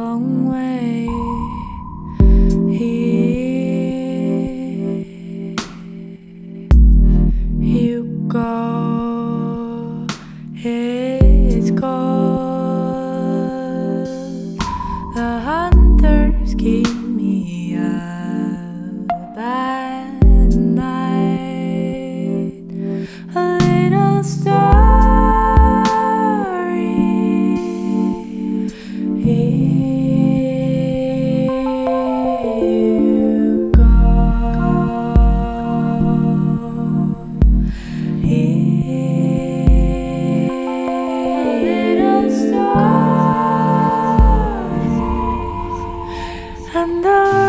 long way here. You go. I